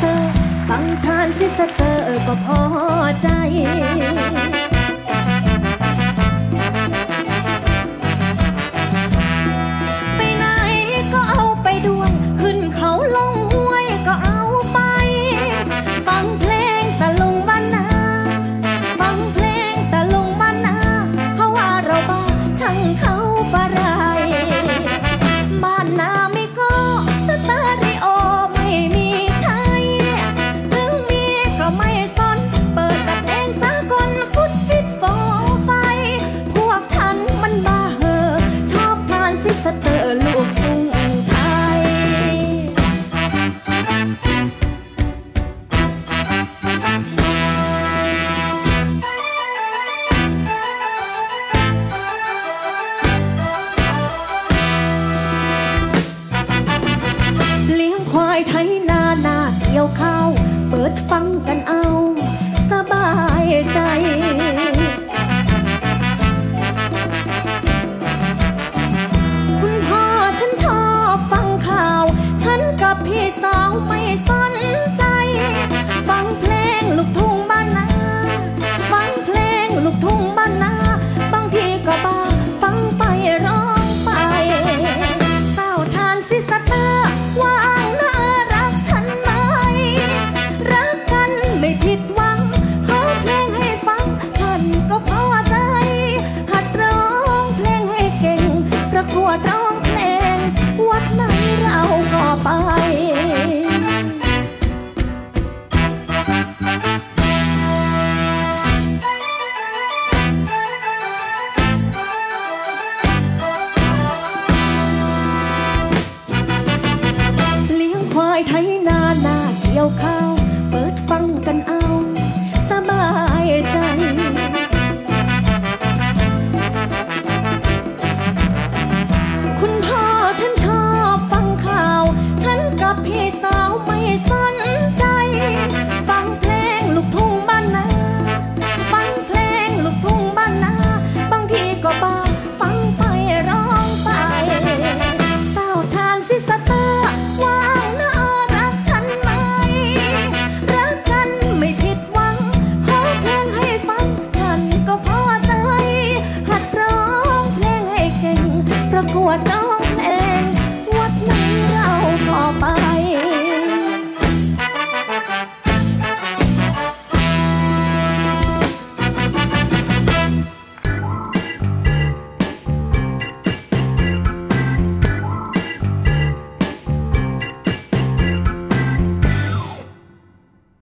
เซอร์สังทานสิสเตอร์ก็พอใจ ไทยนานาเกี่ยวข้าว เปิดฟังกันเอา สบายใจ คุณพ่อฉันชอบฟังข่าว ฉันกับพี่สาวไม่ส้ วัดนั้นเราก็ไปเลี้ยงควายไทยนานาเกี่ยวข้าว เปิดฟังกันอา what